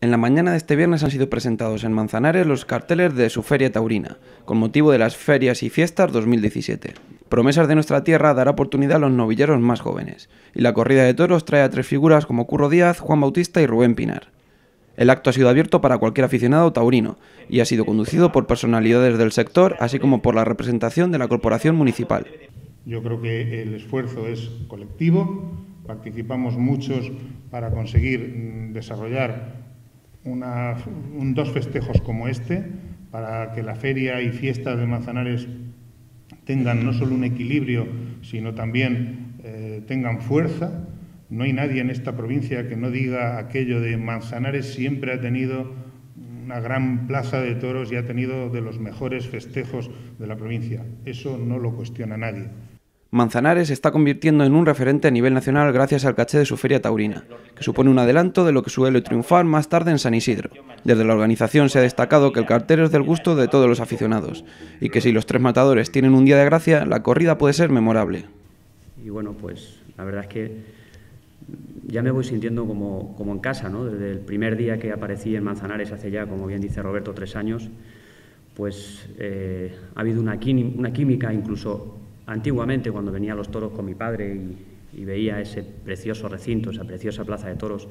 En la mañana de este viernes han sido presentados en Manzanares los carteles de su Feria Taurina, con motivo de las Ferias y Fiestas 2017. Promesas de nuestra tierra dará oportunidad a los novilleros más jóvenes, y la corrida de toros trae a tres figuras como Curro Díaz, Juan Bautista y Rubén Pinar. El acto ha sido abierto para cualquier aficionado taurino y ha sido conducido por personalidades del sector, así como por la representación de la corporación municipal. Yo creo que el esfuerzo es colectivo, participamos muchos para conseguir mm, desarrollar dos festejos como este, para que la feria y fiestas de Manzanares tengan no solo un equilibrio, sino también eh, tengan fuerza. No hay nadie en esta provincia que no diga aquello de Manzanares siempre ha tenido una gran plaza de toros y ha tenido de los mejores festejos de la provincia. Eso no lo cuestiona nadie. Manzanares se está convirtiendo en un referente a nivel nacional gracias al caché de su feria taurina, que supone un adelanto de lo que suele triunfar más tarde en San Isidro. Desde la organización se ha destacado que el cartel es del gusto de todos los aficionados y que si los tres matadores tienen un día de gracia, la corrida puede ser memorable. Y bueno, pues la verdad es que ya me voy sintiendo como, como en casa, ¿no? Desde el primer día que aparecí en Manzanares hace ya, como bien dice Roberto, tres años, pues eh, ha habido una química incluso Antiguamente, cuando venía a los toros con mi padre y, veía ese precioso recinto, esa preciosa plaza de toros,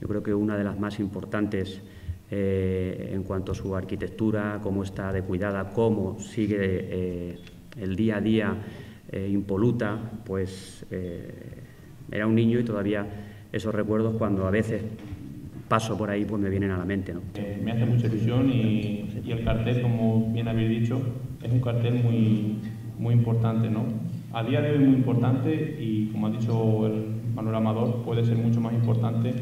yo creo que una de las más importantes eh, en cuanto a su arquitectura, cómo está de cuidada, cómo sigue eh, el día a día eh, impoluta, pues era un niño y todavía esos recuerdos cuando a veces paso por ahí pues me vienen a la mente. ¿no? me hace mucha ilusión y, y el cartel, como bien habéis dicho, es un cartel muy muy importante, ¿no? A día de hoy muy importante y, como ha dicho el Manuel Amador, puede ser mucho más importante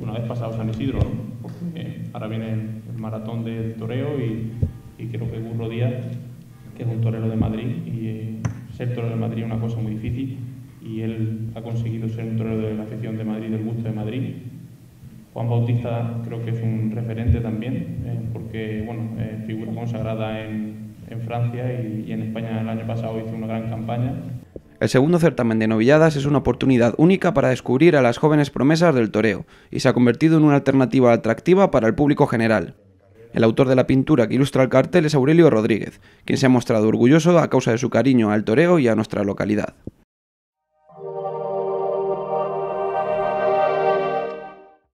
una vez pasado San Isidro, ¿no? Porque ahora viene el, maratón del toreo y, creo que Burro Díaz, que es un torero de Madrid, y eh, ser torero de Madrid es una cosa muy difícil y él ha conseguido ser un torero de la afición de Madrid, del gusto de Madrid. Juan Bautista creo que es un referente también, eh, porque bueno, figura consagrada en, en Francia y, en España el año pasado hizo una gran campaña. El segundo certamen de novilladas es una oportunidad única para descubrir a las jóvenes promesas del toreo y se ha convertido en una alternativa atractiva para el público general. El autor de la pintura que ilustra el cartel es Aurelio Rodríguez, quien se ha mostrado orgulloso a causa de su cariño al toreo y a nuestra localidad.